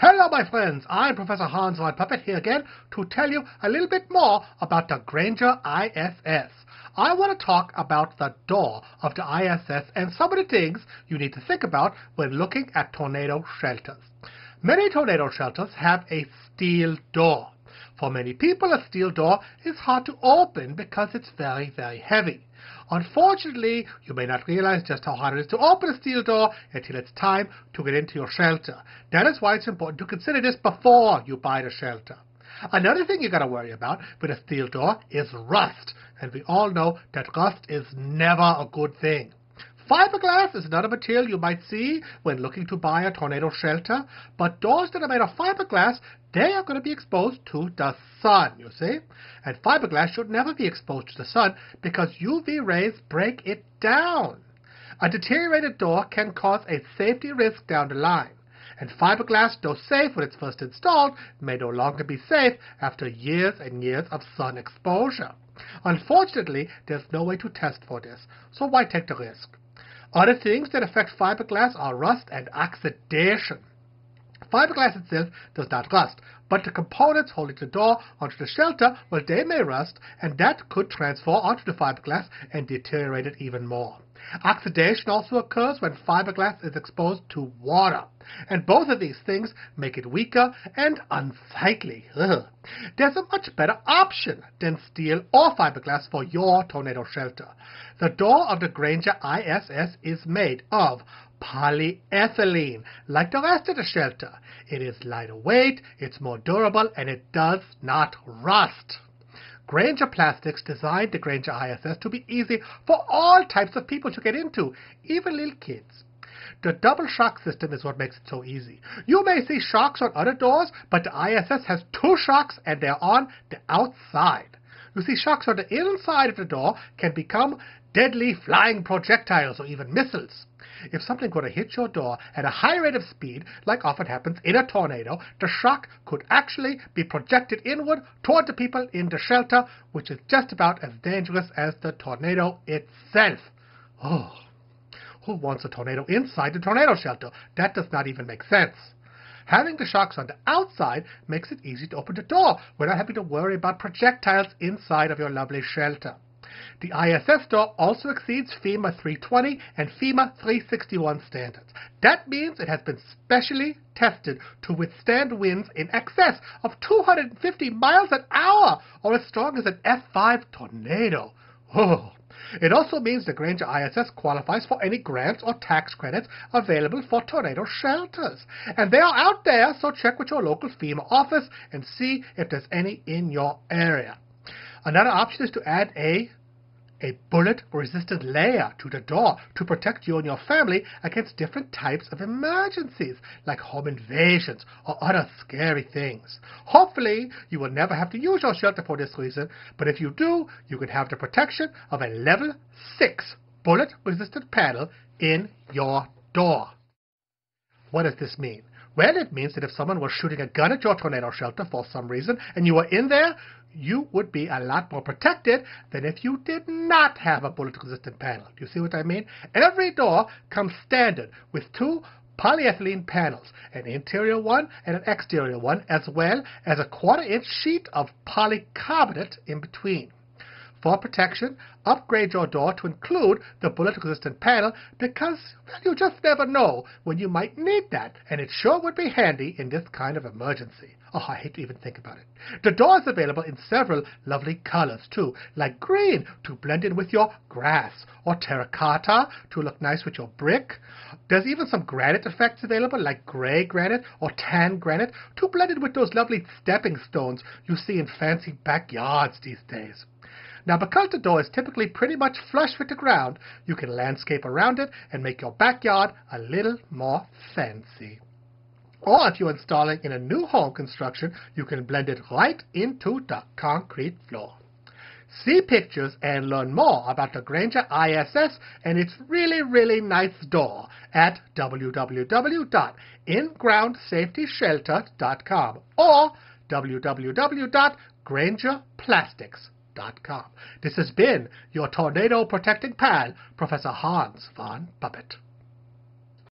Hello, my friends. I'm Professor Hans von Puppet here again to tell you a little bit more about the Granger ISS. I want to talk about the door of the ISS and some of the things you need to think about when looking at tornado shelters. Many tornado shelters have a steel door. For many people, a steel door is hard to open because it's very, very heavy. Unfortunately, you may not realize just how hard it is to open a steel door until it's time to get into your shelter. That is why it's important to consider this before you buy the shelter. Another thing you got to worry about with a steel door is rust. And we all know that rust is never a good thing. Fiberglass is another material you might see when looking to buy a tornado shelter, but doors that are made of fiberglass, they are going to be exposed to the sun, you see? And fiberglass should never be exposed to the sun because UV rays break it down. A deteriorated door can cause a safety risk down the line. And fiberglass, though safe when it's first installed, may no longer be safe after years and years of sun exposure. Unfortunately, there's no way to test for this, so why take the risk? Other things that affect fiberglass are rust and oxidation. Fiberglass itself does not rust, but the components holding the door onto the shelter, well, they may rust, and that could transfer onto the fiberglass and deteriorate it even more. Oxidation also occurs when fiberglass is exposed to water, and both of these things make it weaker and unsightly. Ugh. There's a much better option than steel or fiberglass for your tornado shelter. The door of the Granger ISS is made of polyethylene, like the rest of the shelter. It is lighter weight, it's more durable, and it does not rust. Granger Plastics designed the Granger ISS to be easy for all types of people to get into, even little kids. The double shock system is what makes it so easy. You may see shocks on other doors, but the ISS has two shocks and they're on the outside. You see, shocks on the inside of the door can become deadly flying projectiles or even missiles. If something were to hit your door at a high rate of speed, like often happens in a tornado, the shock could actually be projected inward toward the people in the shelter, which is just about as dangerous as the tornado itself. Oh, who wants a tornado inside the tornado shelter? That does not even make sense. Having the shocks on the outside makes it easy to open the door without having to worry about projectiles inside of your lovely shelter. The ISS door also exceeds FEMA 320 and FEMA 361 standards. That means it has been specially tested to withstand winds in excess of 250 miles an hour or as strong as an F5 tornado. Oh. It also means the Granger ISS qualifies for any grants or tax credits available for tornado shelters. And they are out there, so check with your local FEMA office and see if there's any in your area. Another option is to add a a bullet-resistant layer to the door to protect you and your family against different types of emergencies, like home invasions or other scary things. Hopefully, you will never have to use your shelter for this reason, but if you do, you can have the protection of a level 6 bullet-resistant panel in your door. What does this mean? Well, it means that if someone was shooting a gun at your tornado shelter for some reason and you were in there, you would be a lot more protected than if you did not have a bullet-resistant panel. Do you see what I mean? Every door comes standard with two polyethylene panels, an interior one and an exterior one, as well as a quarter-inch sheet of polycarbonate in between. For protection, upgrade your door to include the bullet-resistant panel because well, you just never know when you might need that, and it sure would be handy in this kind of emergency. Oh, I hate to even think about it. The door is available in several lovely colors, too, like green to blend in with your grass, or terracotta to look nice with your brick. There's even some granite effects available, like gray granite or tan granite, to blend in with those lovely stepping stones you see in fancy backyards these days. Now, because the door is typically pretty much flush with the ground, you can landscape around it and make your backyard a little more fancy. Or if you're installing in a new home construction, you can blend it right into the concrete floor. See pictures and learn more about the Granger ISS and its really, really nice door at www.ingroundsafetyshelter.com or www.grangerplastics.com. This has been your tornado protecting pal, Professor Hans von Puppet.